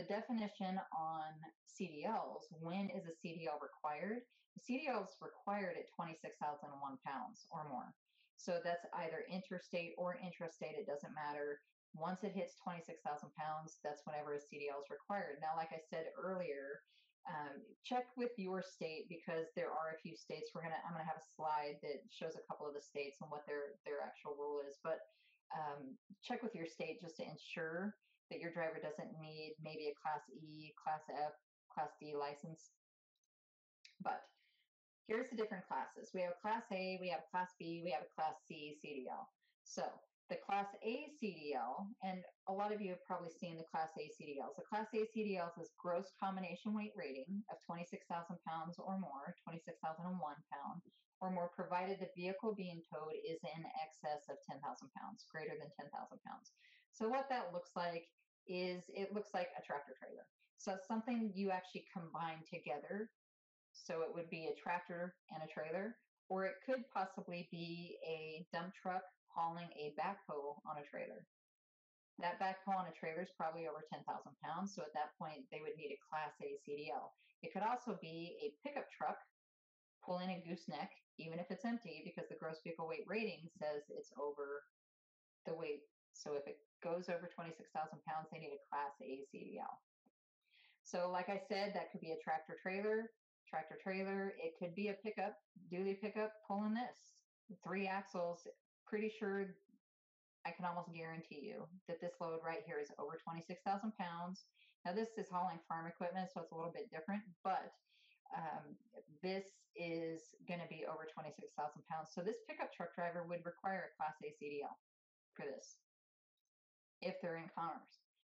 the definition on CDLs, when is a CDL required? The CDL is required at 26,001 pounds or more. So that's either interstate or intrastate, it doesn't matter. Once it hits 26,000 pounds, that's whenever a CDL is required. Now, like I said earlier, um, check with your state because there are a few states. We're gonna I'm gonna have a slide that shows a couple of the states and what their their actual rule is. But um, check with your state just to ensure that your driver doesn't need maybe a Class E, Class F, Class D license. But here's the different classes. We have Class A, we have Class B, we have a Class C CDL. So the Class A CDL, and a lot of you have probably seen the Class A CDLs. The Class A CDLs is gross combination weight rating of 26,000 pounds or more, 26,001 pound or more, provided the vehicle being towed is in excess of 10,000 pounds, greater than 10,000 pounds. So what that looks like is it looks like a tractor trailer. So something you actually combine together. So it would be a tractor and a trailer, or it could possibly be a dump truck hauling a backhoe on a trailer. That backhoe on a trailer is probably over 10,000 pounds, so at that point they would need a Class A CDL. It could also be a pickup truck pulling a gooseneck, even if it's empty, because the gross vehicle weight rating says it's over. So if it goes over 26,000 pounds, they need a Class A CDL. So, like I said, that could be a tractor trailer, tractor trailer. It could be a pickup, dually pickup pulling this. Three axles, pretty sure I can almost guarantee you that this load right here is over 26,000 pounds. Now, this is hauling farm equipment, so it's a little bit different, but um, this is going to be over 26,000 pounds. So, this pickup truck driver would require a Class A CDL for this if they're in commerce.